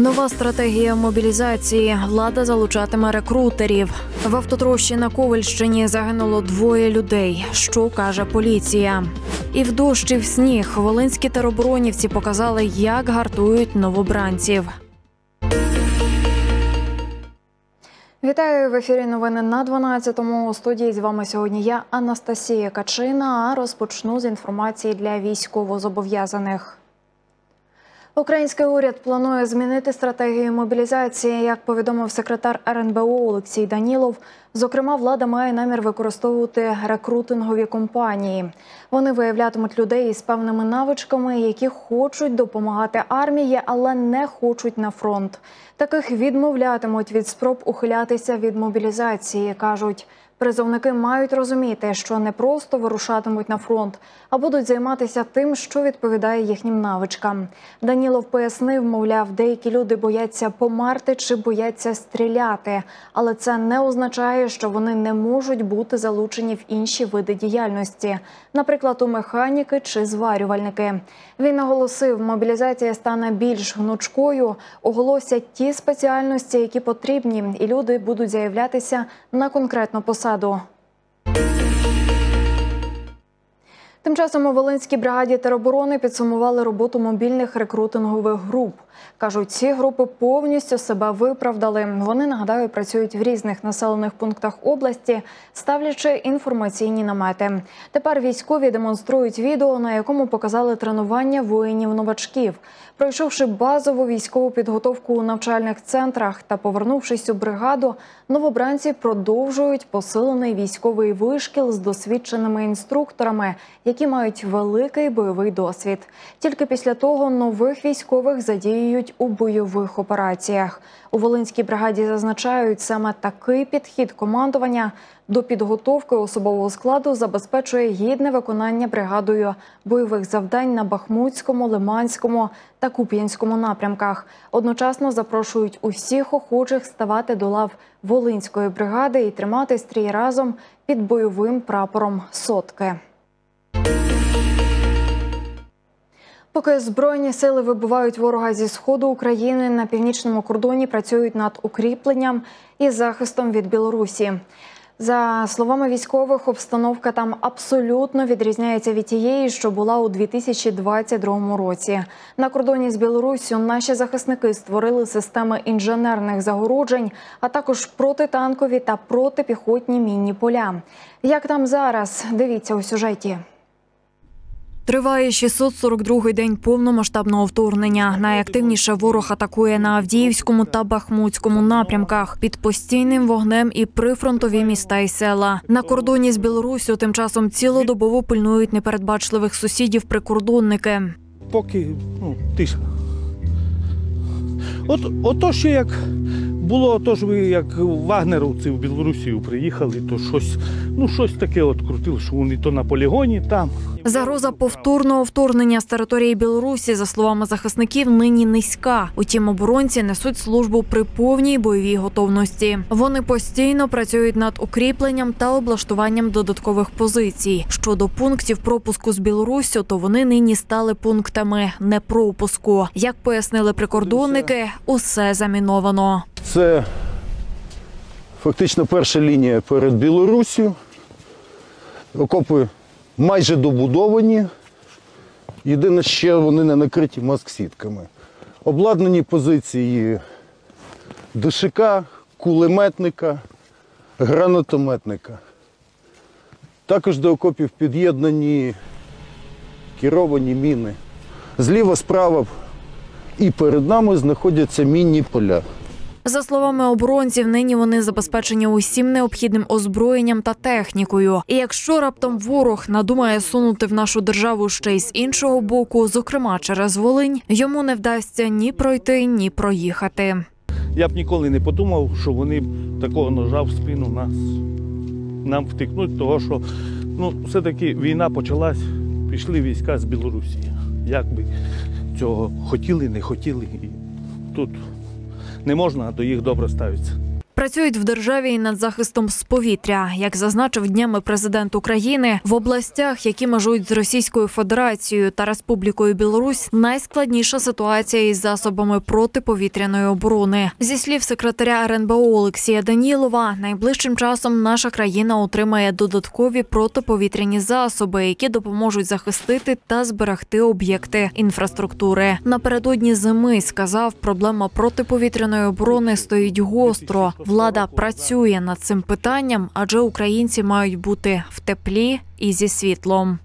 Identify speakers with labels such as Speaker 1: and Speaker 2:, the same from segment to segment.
Speaker 1: Нова стратегія мобілізації. Влада залучатиме рекрутерів. В автотрощі на Ковальщині загинуло двоє людей. Що каже поліція? І в дощ, і в сніг волинські тероборонівці показали, як гартують новобранців. Вітаю в ефірі. Новини на 12-му. У студії з вами сьогодні я Анастасія Качина. А розпочну з інформації для військовозобов'язаних. Український уряд планує змінити стратегію мобілізації. Як повідомив секретар РНБО Олексій Данілов, зокрема, влада має намір використовувати рекрутингові компанії. Вони виявлятимуть людей із певними навичками, які хочуть допомагати армії, але не хочуть на фронт. Таких відмовлятимуть від спроб ухилятися від мобілізації, кажуть. Призовники мають розуміти, що не просто вирушатимуть на фронт, а будуть займатися тим, що відповідає їхнім навичкам. Данілов пояснив, мовляв, деякі люди бояться померти чи бояться стріляти, але це не означає, що вони не можуть бути залучені в інші види діяльності, наприклад, у механіки чи зварювальники. Він наголосив, мобілізація стане більш гнучкою, оголосять ті спеціальності, які потрібні, і люди будуть заявлятися на конкретну посаду. Тим часом у Волинській бригаді тероборони підсумували роботу мобільних рекрутингових груп. Кажуть, ці групи повністю себе виправдали. Вони нагадаю працюють в різних населених пунктах області, ставлячи інформаційні намети. Тепер військові демонструють відео, на якому показали тренування воїнів-новачків. Пройшовши базову військову підготовку у навчальних центрах та повернувшись у бригаду, новобранці продовжують посилений військовий вишкіл з досвідченими інструкторами, які мають великий бойовий досвід. Тільки після того нових військових задіюють у бойових операціях. У Волинській бригаді зазначають, саме такий підхід командування до підготовки особового складу забезпечує гідне виконання бригадою бойових завдань на Бахмутському, Лиманському та Куп'янському напрямках. Одночасно запрошують усіх охочих ставати до лав Волинської бригади і тримати стрій разом під бойовим прапором сотки. Поки збройні сили вибивають ворога зі сходу України на північному кордоні працюють над укріпленням і захистом від Білорусі. За словами військових, обстановка там абсолютно відрізняється від тієї, що була у 2022 році. На кордоні з Білоруссю наші захисники створили системи інженерних загороджень, а також протитанкові та протипіхотні мінні поля. Як там зараз? Дивіться у сюжеті. Триває 642-й день повномасштабного вторгнення. Найактивніше ворог атакує на Авдіївському та Бахмутському напрямках під постійним вогнем і прифронтові міста і села. На кордоні з Білоруссю тим часом цілодобово пильнують непередбачливих сусідів прикордонники.
Speaker 2: Поки ну, тиша. От, ото ще як було, то ж ви як вагнеровці в Білорусію приїхали, то щось, ну щось таке от крутили, що вони то на полігоні там.
Speaker 1: Загроза повторного вторгнення з території Білорусі, за словами захисників, нині низька. Утім, оборонці несуть службу при повній бойовій готовності. Вони постійно працюють над укріпленням та облаштуванням додаткових позицій. Щодо пунктів пропуску з Білоруссю, то вони нині стали пунктами непропуску. Як пояснили прикордонники, усе заміновано.
Speaker 3: Це фактично перша лінія перед Білоруссю. Окопи майже добудовані. Єдине, ще вони не накриті маск-сітками. Обладнані позиції ДШК, кулеметника, гранатометника. Також до окопів під'єднані керовані міни. Зліва, справа і перед нами знаходяться мінні поля.
Speaker 1: За словами оборонців, нині вони забезпечені усім необхідним озброєнням та технікою. І якщо раптом ворог надумає сунути в нашу державу ще й з іншого боку, зокрема через Волинь, йому не вдасться ні пройти, ні проїхати.
Speaker 2: Я б ніколи не подумав, що вони б такого ножа в спину нас нам втикнуть, того що ну, все-таки війна почалась, пішли війська з Білорусі. Як би цього хотіли, не хотіли. І тут не можна а до їх добре ставитися.
Speaker 1: Працюють в державі над захистом з повітря. Як зазначив днями президент України, в областях, які межують з Російською Федерацією та Республікою Білорусь, найскладніша ситуація із засобами протиповітряної оборони. Зі слів секретаря РНБО Олексія Данілова, найближчим часом наша країна отримає додаткові протиповітряні засоби, які допоможуть захистити та зберегти об'єкти інфраструктури. Напередодні зими сказав, проблема протиповітряної оборони стоїть гостро. Влада працює над цим питанням, адже українці мають бути в теплі і зі світлом.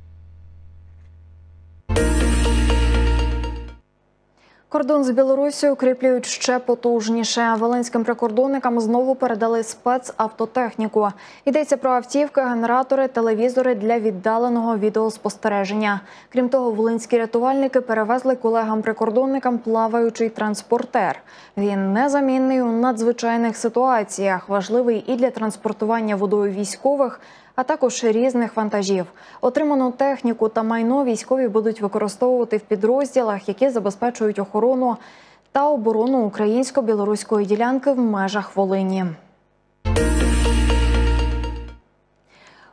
Speaker 1: Кордон з Білорусією укріплюють ще потужніше. Волинським прикордонникам знову передали спецавтотехніку. Йдеться про автівки, генератори, телевізори для віддаленого відеоспостереження. Крім того, волинські рятувальники перевезли колегам-прикордонникам плаваючий транспортер. Він незамінний у надзвичайних ситуаціях, важливий і для транспортування водою військових а також різних вантажів. Отриману техніку та майно військові будуть використовувати в підрозділах, які забезпечують охорону та оборону українсько-білоруської ділянки в межах Волині.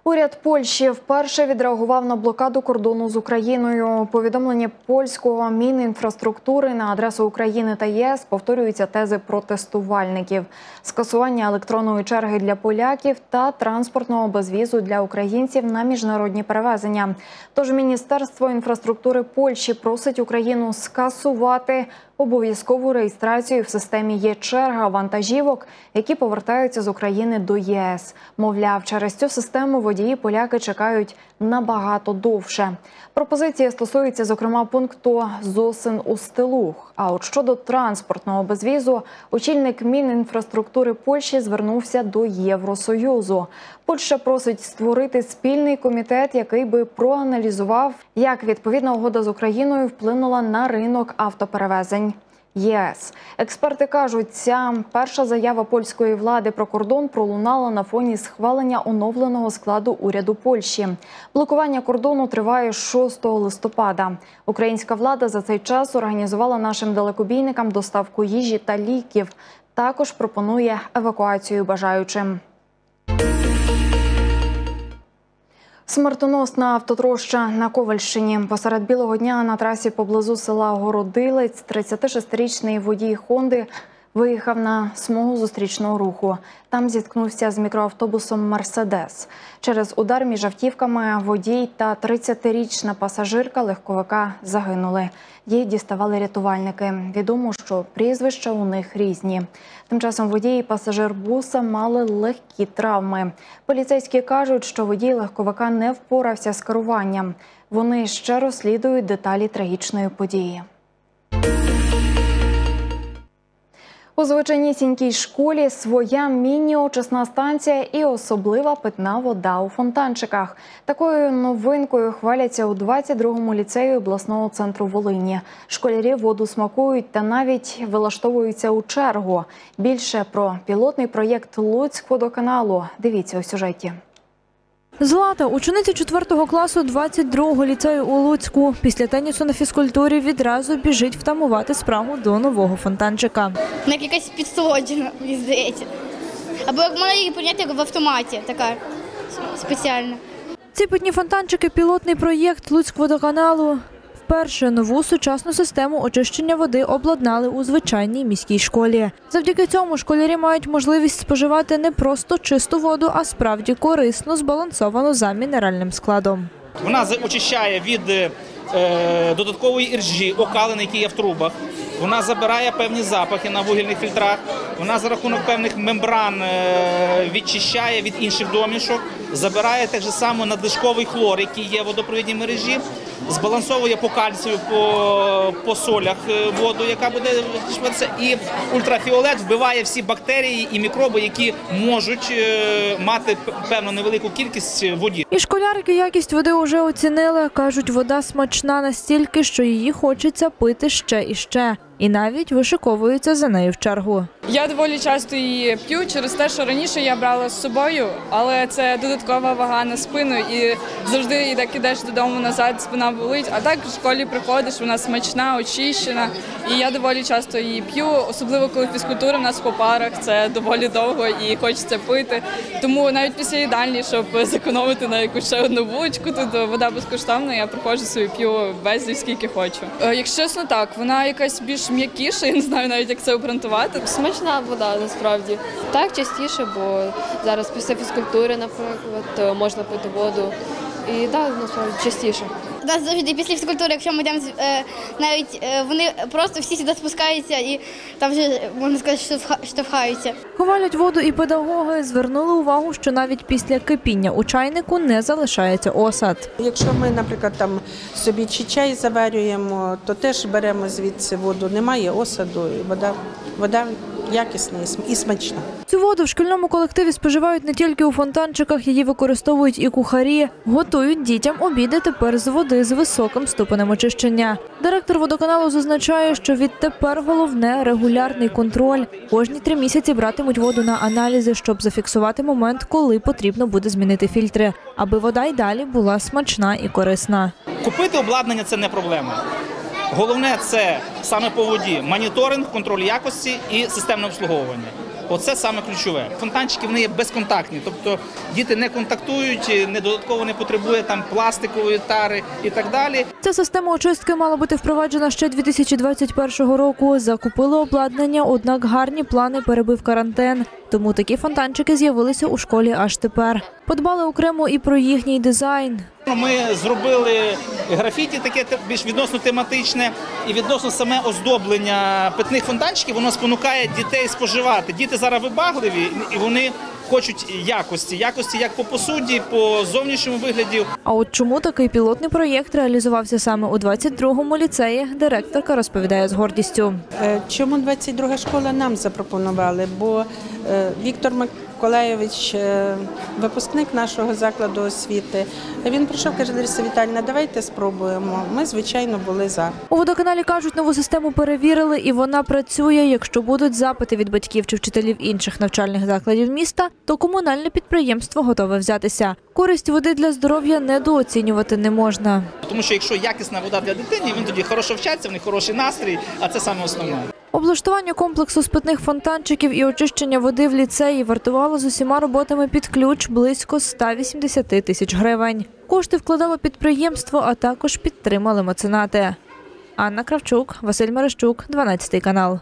Speaker 1: Уряд Польщі вперше відреагував на блокаду кордону з Україною. Повідомлення польського мінінфраструктури на адресу України та ЄС повторюються тези протестувальників: скасування електронної черги для поляків та транспортного безвізу для українців на міжнародні перевезення. Тож Міністерство інфраструктури Польщі просить Україну скасувати обов'язкову реєстрацію в системі є черга вантажівок, які повертаються з України до ЄС. Мовляв, через цю систему водії поляки чекають набагато довше. Пропозиція стосується зокрема пункту зосин у стилух. А от щодо транспортного безвізу, очільник Мінінфраструктури Польщі звернувся до Євросоюзу. Польща просить створити спільний комітет, який би проаналізував, як відповідна угода з Україною вплинула на ринок автоперевезень. ЄС експерти кажуть, ця перша заява польської влади про кордон пролунала на фоні схвалення оновленого складу уряду Польщі. Блокування кордону триває з 6 листопада. Українська влада за цей час організувала нашим далекобійникам доставку їжі та ліків. Також пропонує евакуацію бажаючим. Смертоносна автотроща на Ковальщині. Посеред білого дня на трасі поблизу села Городилець 36-річний водій Хонди виїхав на смугу зустрічного руху. Там зіткнувся з мікроавтобусом Мерседес. Через удар між автівками водій та 30-річна пасажирка легковика загинули. Їх діставали рятувальники. Відомо, що прізвища у них різні. Тим часом водій і пасажир буса мали легкі травми. Поліцейські кажуть, що водій легковика не впорався з керуванням. Вони ще розслідують деталі трагічної події. У звичайнісінькій школі своя міні-очисна станція і особлива питна вода у фонтанчиках. Такою новинкою хваляться у 22-му ліцеї обласного центру Волині. Школярі воду смакують та навіть вилаштовуються у чергу. Більше про пілотний проєкт Луцькводоканалу. Дивіться у сюжеті.
Speaker 4: Злата, учениця 4 класу 22-го ліцею у Луцьку. Після тенісу на фізкультурі відразу біжить втамувати спрагу до нового фонтанчика.
Speaker 5: Вона якась підсолоджена, мені здається. Або як можна її як в автоматі, така спеціальна.
Speaker 4: Ці питні фонтанчики – пілотний проєкт Луцькводоканалу. Вперше нову сучасну систему очищення води обладнали у звичайній міській школі. Завдяки цьому школярі мають можливість споживати не просто чисту воду, а справді корисну, збалансовану за мінеральним складом.
Speaker 6: Вона очищає від е, додаткової іржі, окалин, які є в трубах. Вона забирає певні запахи на вугільних фільтрах. Вона за рахунок певних мембран е, відчищає від інших домішок, забирає так же само надлишковий хлор, який є в водопровідній мережі, збалансовує по кальцію, по, по солях е, воду, яка буде і ультрафіолет вбиває всі бактерії і мікроби, які можуть е, мати певну невелику кількість воді.
Speaker 4: І школярки якість води вже оцінили. Кажуть, вода смачна настільки, що її хочеться пити ще і ще. І навіть вишиковуються за нею в чергу.
Speaker 7: Я доволі часто її п'ю через те, що раніше я брала з собою, але це додаткова вага на спину і завжди і так ідеш додому назад, спина болить. А так в школі приходиш, вона смачна, очищена. І я доволі часто її п'ю, особливо коли фізкультура в нас по парах, це доволі довго і хочеться пити. Тому навіть після їдальні, щоб зекономити на якусь ще одну булочку, тут вода безкоштовна, я приходжу собі п'ю безліч скільки хочу. Е, Якщо чесно, так, вона якась більш м'якіша, я не знаю навіть як це обґрунтувати.
Speaker 8: Смачна вода насправді. Так, частіше, бо зараз після фізкультури, наприклад, можна пити воду. І так, насправді частіше.
Speaker 5: У нас завжди після фізкультури, якщо ми йдемо, е, навіть е, вони просто всі сюди спускаються і там вже, можна сказати, штовха- штовхаються.
Speaker 4: Ховалять воду і педагоги звернули увагу, що навіть після кипіння у чайнику не залишається осад.
Speaker 9: Якщо ми, наприклад, там собі чи чай заварюємо, то теж беремо звідси воду. Немає осаду, і вода, вода якісна і смачна.
Speaker 4: Цю воду в шкільному колективі споживають не тільки у фонтанчиках, її використовують і кухарі. Готують дітям обіди тепер з води з високим ступенем очищення. Директор водоканалу зазначає, що відтепер головне регулярний контроль. Кожні три місяці братимуть воду на аналізи, щоб зафіксувати момент, коли потрібно буде змінити фільтри, аби вода й далі була смачна і корисна.
Speaker 6: Купити обладнання це не проблема. Головне це саме по воді моніторинг, контроль якості і системне обслуговування. Оце саме ключове. Фонтанчики вони є безконтактні, тобто діти не контактують, не додатково не потребує там пластикової тари і так далі.
Speaker 4: Ця система очистки мала бути впроваджена ще 2021 року. Закупили обладнання, однак гарні плани перебив карантин. Тому такі фонтанчики з'явилися у школі аж тепер. Подбали окремо і про їхній дизайн.
Speaker 6: Ми зробили графіті таке те- більш відносно тематичне і відносно саме оздоблення питних фонтанчиків, воно спонукає дітей споживати. Діти зараз вибагливі і вони хочуть якості, якості як по посуді, по зовнішньому вигляді.
Speaker 4: А от чому такий пілотний проєкт реалізувався саме у 22-му ліцеї, директорка розповідає з гордістю.
Speaker 9: Е, Чому 22 школа нам запропонували? Бо е, Віктор Миколайович, е, випускник нашого закладу освіти, він прийшов, каже, Лариса Віталіївна, давайте спробуємо. Ми, звичайно, були за.
Speaker 4: У водоканалі кажуть, нову систему перевірили, і вона працює. Якщо будуть запити від батьків чи вчителів інших навчальних закладів міста, то комунальне підприємство готове взятися. Користь води для здоров'я недооцінювати не можна.
Speaker 6: Тому що якщо якісна вода для дитини, він тоді хорошо вчаться, в них хороший настрій, а це саме основне.
Speaker 4: Облаштування комплексу спитних фонтанчиків і очищення води в ліцеї вартувало з усіма роботами під ключ близько 180 тисяч гривень. Кошти вкладало підприємство, а також підтримали меценати. Анна Кравчук, Василь Мерещук, 12 канал.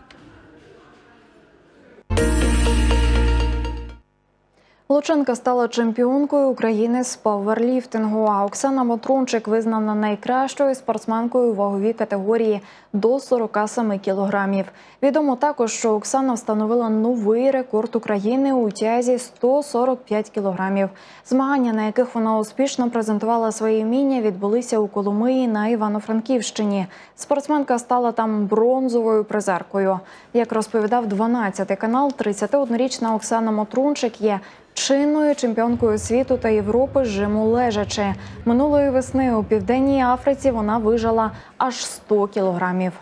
Speaker 1: Лученка стала чемпіонкою України з пауерліфтингу. А Оксана Мотрунчик визнана найкращою спортсменкою у ваговій категорії до 47 кілограмів. Відомо також, що Оксана встановила новий рекорд України у тязі 145 кілограмів. Змагання, на яких вона успішно презентувала свої вміння, відбулися у Коломиї на Івано-Франківщині. Спортсменка стала там бронзовою призеркою. Як розповідав 12 канал, 31-річна Оксана Мотрунчик є чинною чемпіонкою світу та Європи жиму лежачи. Минулої весни у південній Африці вона вижила аж 100 кілограмів.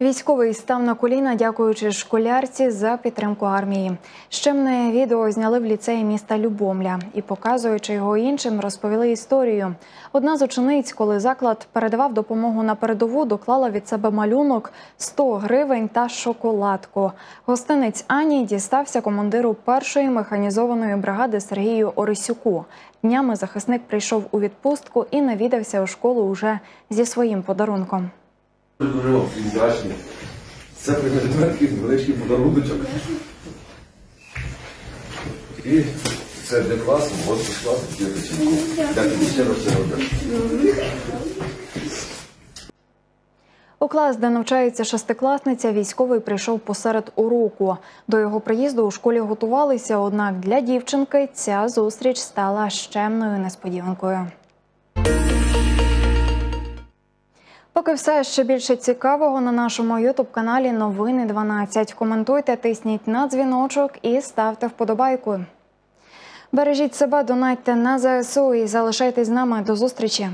Speaker 1: Військовий став на коліна, дякуючи школярці за підтримку армії. Щемне відео зняли в ліцеї міста Любомля і, показуючи його іншим, розповіли історію. Одна з учениць, коли заклад передавав допомогу на передову, доклала від себе малюнок 100 гривень та шоколадку. Гостинець Ані дістався командиру першої механізованої бригади Сергію Орисюку. Днями захисник прийшов у відпустку і навідався у школу уже зі своїм подарунком.
Speaker 10: Дуже вдячний. Це прийняти такий невеличкий подаруночок. І це для класу, от пішла діточку. Дякую щиро, щиро дякую.
Speaker 1: У клас, де навчається шестикласниця, військовий прийшов посеред уроку. До його приїзду у школі готувалися, однак для дівчинки ця зустріч стала щемною несподіванкою. Поки все ще більше цікавого на нашому ютуб-каналі Новини 12. Коментуйте, тисніть на дзвіночок і ставте вподобайку. Бережіть себе, донайте на ЗСУ і залишайтесь з нами. До зустрічі.